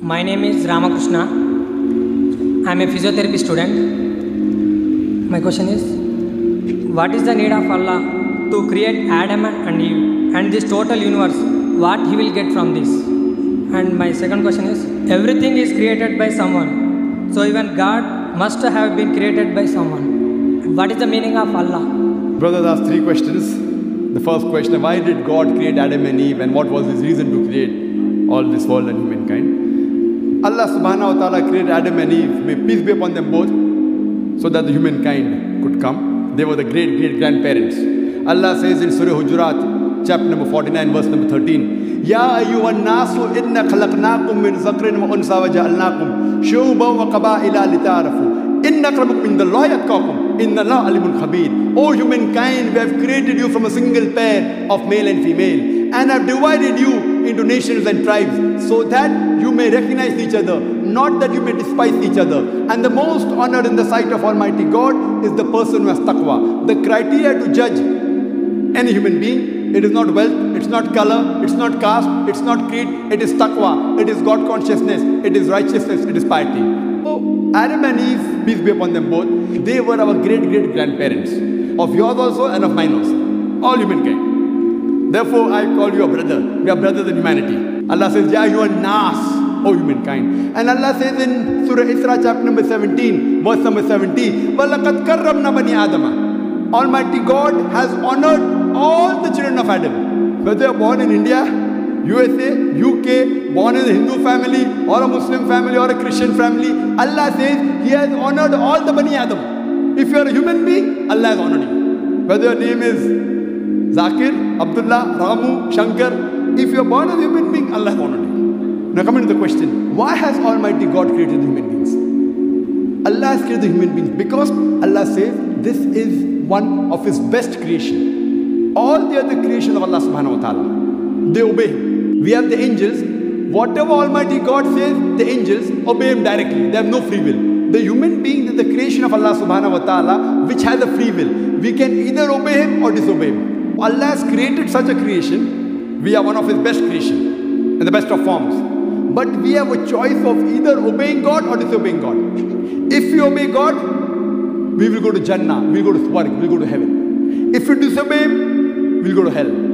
My name is Ramakrishna. I am a physiotherapy student. My question is What is the need of Allah to create Adam and Eve and this total universe? What He will get from this? And my second question is Everything is created by someone. So even God must have been created by someone. What is the meaning of Allah? Brothers asked three questions. The first question why did God create Adam and Eve and what was his reason to create all this world and humankind? Allah subhanahu wa ta'ala created Adam and Eve, may peace be upon them both, so that the humankind could come. They were the great great grandparents. Allah says in Surah Hujurat, chapter number 49, verse number 13, Ya ayyuhan nasu inna khalaqnakum min zakrin wa unsa wa ja'alnakum shu'uban wa qaba'ila lita'arafu. Inna akramakum indallahi atqakum. Inna Allah alimun khabir. O humankind, we have created you from a single pair of male and female and have divided you into nations and tribes so that you may recognize each other, not that you may despise each other. And the most honored in the sight of Almighty God is the person who has taqwa. The criteria to judge any human being, it is not wealth, it's not color, it's not caste, it's not creed, it is taqwa, it is God consciousness, it is righteousness, it is piety. So Adam and Eve, peace be upon them both, they were our great great grandparents, of yours also and of mine also, all humankind. Therefore, I call you a brother. We are brothers in humanity. Allah says, Yeah, you are Nas, O humankind. And Allah says in Surah Isra, chapter number 17, verse number 70, وَلَقَدْ كَرَّمْنَا بَنِي آدَمَ Almighty God has honored all the children of Adam. Whether they are born in India, USA, UK, born in a Hindu family, or a Muslim family, or a Christian family, Allah says He has honored all the Bani Adam. If you are a human being, Allah has honored you. Whether your name is Zakir, Abdullah, Ramu, Shankar. If you are born as a human being, Allah has honored you. Now coming to the question, why has Almighty God created the human beings? Allah has created the human beings because Allah says this is one of His best creation. All the other creation of Allah subhanahu wa ta'ala, they obey Him. We have the angels. Whatever Almighty God says, the angels obey Him directly. They have no free will. The human being is the creation of Allah subhanahu wa ta'ala, which has a free will. We can either obey Him or disobey Him. Allah has created such a creation. We are one of His best creation in the best of forms. But we have a choice of either obeying God or disobeying God. If we obey God, we will go to Jannah, we will go to Swarg, we will go to heaven. If we disobey Him, we will go to hell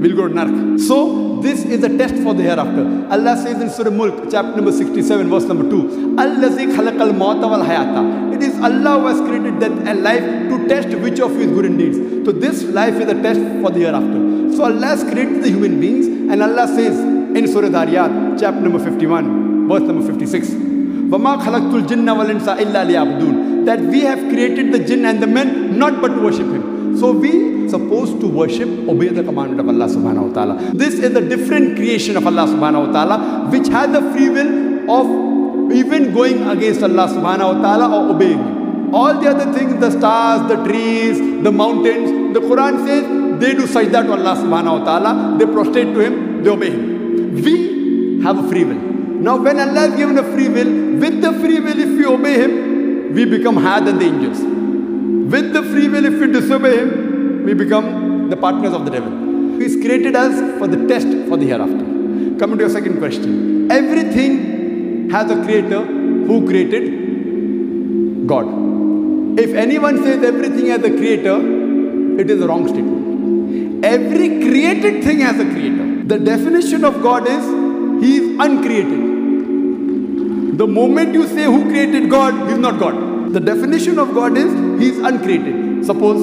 We will go to Nark. So, this is a test for the hereafter. Allah says in Surah Mulk, chapter number 67, verse number 2, Allazi khalaqal mawta wal hayata. It is Allah who has created death and life to test which of you is good in deeds. So, this life is a test for the hereafter. So, Allah has created the human beings, and Allah says in Surah Dhariyat, chapter number 51, verse number 56, وَمَا خَلَقْتُ الْجِنَّ وَالْإِنسَ إِلَّا لِيَعْبُدُونَ That we have created the jinn and the men not but to worship Him. So we supposed to worship, obey the commandment of Allah subhanahu wa ta'ala. This is a different creation of Allah subhanahu wa ta'ala, which has the free will of even going against Allah subhanahu wa ta'ala or obeying All the other things, the stars, the trees, the mountains, the Quran says they do sajda to Allah subhanahu wa ta'ala, they prostrate to Him, they obey Him. We have a free will. Now, when Allah has given a free will, with the free will, if we obey Him, we become higher than the angels. With the free will, if we disobey Him, we become the partners of the devil. He's created us for the test for the hereafter. Coming to your second question. Everything has a creator who created God. If anyone says everything has a creator, it is a wrong statement. Every created thing has a creator. The definition of God is He is uncreated. The moment you say who created God, He is not God. The definition of God is He is uncreated. Suppose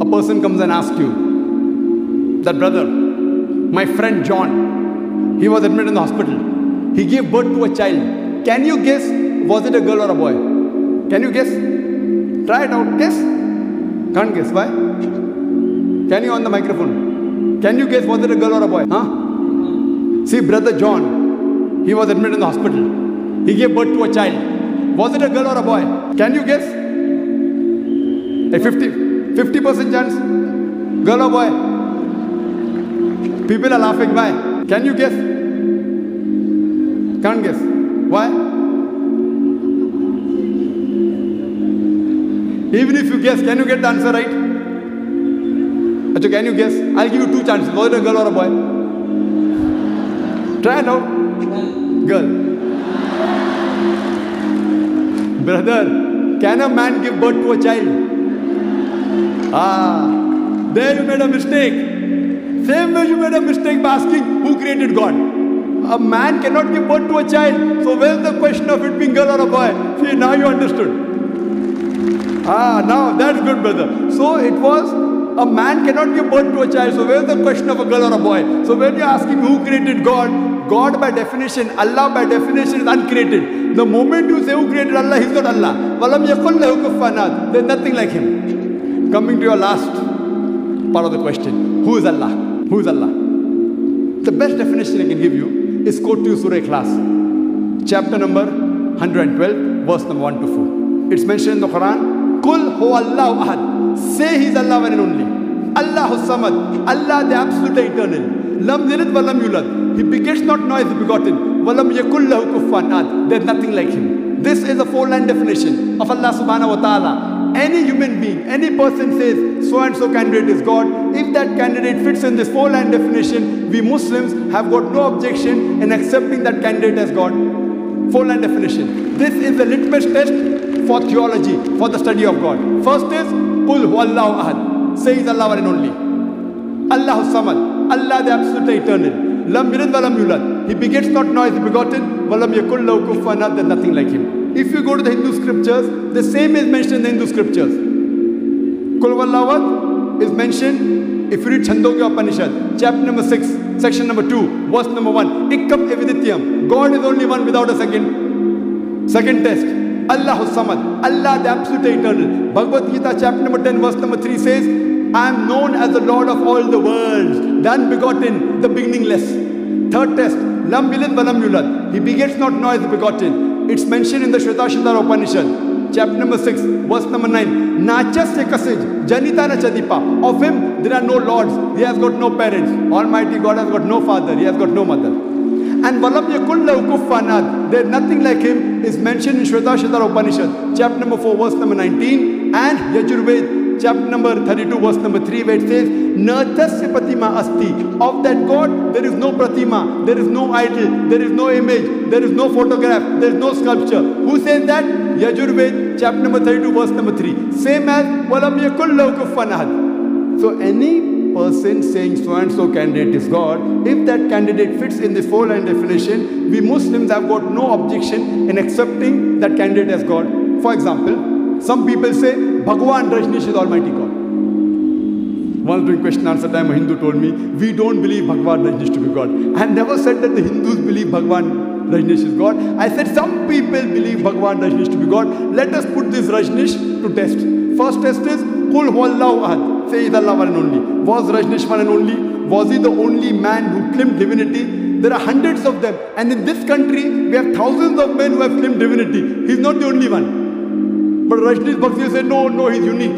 a person comes and asks you, that brother, my friend John, he was admitted in the hospital. He gave birth to a child. Can you guess, was it a girl or a boy? Can you guess? Try it out. Guess? Can't guess. Why? Can you on the microphone? Can you guess, was it a girl or a boy? Huh? See, brother John, he was admitted in the hospital. He gave birth to a child. Was it a girl or a boy? Can you guess? A 50, 50% chance? Girl or boy? People are laughing. Why? Can you guess? Can't guess. Why? Even if you guess, can you get the answer right? Achha, can you guess? I'll give you two chances. Was it a girl or a boy? Try it out. Girl. Brother, can a man give birth to a child? Ah, there you made a mistake. Same way you made a mistake by asking who created God. A man cannot give birth to a child. So where's the question of it being girl or a boy? See, now you understood. Ah, now that's good, brother. So it was a man cannot give birth to a child. So where's the question of a girl or a boy? So when you're asking who created God, God by definition, Allah by definition is uncreated. The moment you say who created Allah, He's not Allah. There's nothing like Him. Coming to your last part of the question, who is Allah? Who is Allah? The best definition I can give you is quote to you Surah Ikhlas, chapter number 112, verse number 1 to 4. It's mentioned in the Quran, Kul hu Allahu ahad. Say He's Allah one and only. Allahu samad. Allah the absolute eternal. Lam yalid wa lam yulad. He begets not nor is begotten. Walam yakul lahu kufuwan ahad. There's nothing like him. This is a four-line definition of Allah subhanahu wa ta'ala. Any human being, any person says so and so candidate is God. If that candidate fits in this four-line definition, we Muslims have got no objection in accepting that candidate as God. Four-line definition. This is the litmus test for theology, for the study of God. First is Qul hu Allahu ahad. Say is Allah one and only. Allahu samad. Allah the absolute eternal. Lam yalid wa lam yulad. He begets not nor is begotten. Walam yakul lahu kufuwan nothing like him. If you go to the Hindu scriptures, the same is mentioned in the Hindu scriptures. Kulwallavad is mentioned if you read Chandogya Upanishad, chapter number 6, section number 2, verse number 1. Ekam evadvitiyam. God is only one without a second. Second test. Allahu Samad. Allah the absolute eternal. Bhagavad Gita, chapter number 10, verse number 3 says, I am known as the Lord of all the worlds, the unbegotten, the beginningless. Third test. Lam yalid wa lam yulad. He begets not nor is begotten. It's mentioned in the Shvetashvatara Upanishad, chapter number 6, verse number 9. Nachasya kasij, janita na chadipa. Of him there are no lords. He has got no parents. Almighty God has got no father. He has got no mother. And Valam Yakullahu Kufanad, there nothing like him, is mentioned in Shvetashvatara Upanishad, chapter number 4, verse number 19, and Yajurved, chapter number 32, verse number 3, where it says, Natasya Pratima Asti. Of that God, there is no Pratima, there is no idol, there is no image, there is no photograph, there is no sculpture. Who says that? Yajurved, chapter number 32, verse number 3. Same as Yakullahu Kufanad. So any person saying so and so candidate is God, if that candidate fits in this four line definition, we Muslims have got no objection in accepting that candidate as God. For example, some people say Bhagwan Rajneesh is Almighty God. Once during question answer time, a Hindu told me, we don't believe Bhagwan Rajneesh to be God. I never said that the Hindus believe Bhagwan Rajneesh is God. I said some people believe Bhagwan Rajneesh to be God. Let us put this Rajneesh to test. First test is Kul Huwallahu Ahad. Say is Allah one and only. Was Rajneesh one and only? Was he the only man who claimed divinity? There are hundreds of them. And in this country, we have thousands of men who have claimed divinity. He's not the only one. But Rajneesh Bhaksi said, no, no, he's unique.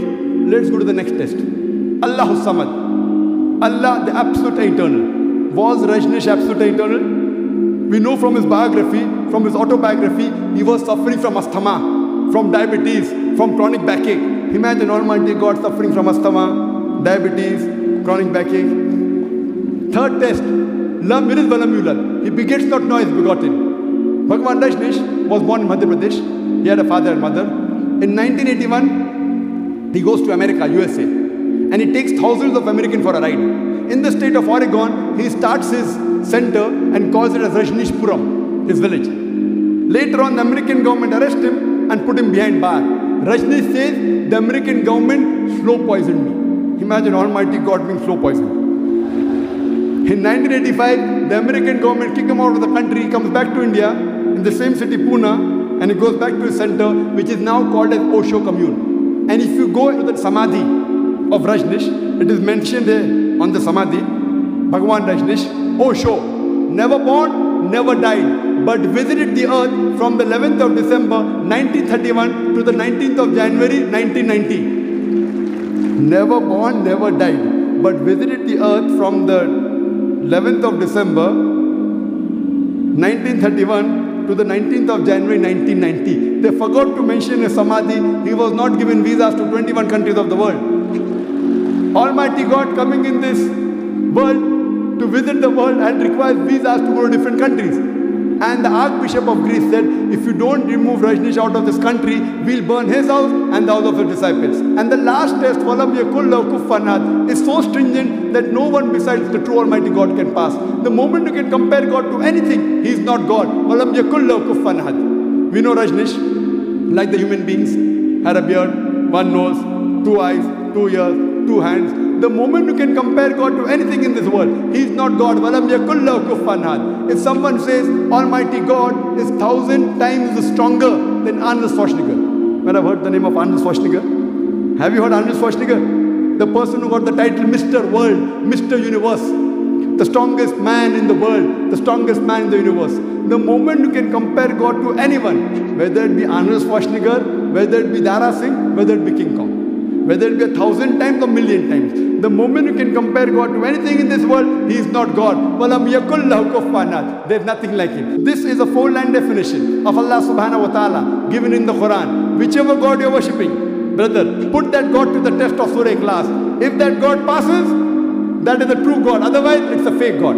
Let's go to the next test. Allahu Samad. Allah, the absolute eternal. Was Rajneesh absolute eternal? We know from his biography, from his autobiography, he was suffering from asthma, from diabetes, from chronic backache. Imagine Almighty God suffering from asthma, diabetes, chronic backache. Third test, Lam Yalid Valam. He begets not nor is begotten. Bhagwan Rajneesh was born in Madhya Pradesh. He had a father and mother. In 1981, he goes to America, USA, and he takes thousands of Americans for a ride. In the state of Oregon, he starts his center and calls it as Rajneeshpuram, his village. Later on, the American government arrests him and put him behind bar. Rajneesh says, the American government slow poisoned me. Imagine Almighty God being slow poisoned. In 1985, the American government kicked him out of the country. He comes back to India in the same city, Pune, and it goes back to his center, which is now called as Osho Commune. And if you go into the Samadhi of Rajneesh, it is mentioned there on the Samadhi, Bhagwan Rajneesh, Osho, never born, never died, but visited the earth from the 11th of December 1931 to the 19th of January 1990. Never born, never died, but visited the earth from the 11th of December 1931 to the 19th of January 1990. They forgot to mention a Samadhi, he was not given visas to 21 countries of the world. Almighty God coming in this world to visit the world and requires visas to go to different countries. And the Archbishop of Greece said, if you don't remove Rajneesh out of this country, we'll burn his house and the house of his disciples. And the last test, Walam Yakullahu Kuffanat, is so stringent that no one besides the true Almighty God can pass. The moment you can compare God to anything, He is not God. Kuffanat. We know Rajneesh, like the human beings, had a beard, one nose, two eyes, two ears, two hands. The moment you can compare God to anything in this world, He is not God. If someone says Almighty God is thousand times stronger than Arnold Schwarzenegger. When I've heard the name of Arnold Schwarzenegger. Have you heard Arnold Schwarzenegger? The person who got the title Mr. World, Mr. Universe. The strongest man in the world, the strongest man in the universe. The moment you can compare God to anyone, whether it be Arnold Schwarzenegger, whether it be Dara Singh, whether it be King Kong whether it be a thousand times or million times. The moment you can compare God to anything in this world, He is not God. There's nothing like Him. This is a four-line definition of Allah subhanahu wa ta'ala given in the Quran. Whichever God you're worshipping, brother, put that God to the test of Surah Ikhlas. If that God passes, that is a true God. Otherwise, it's a fake God.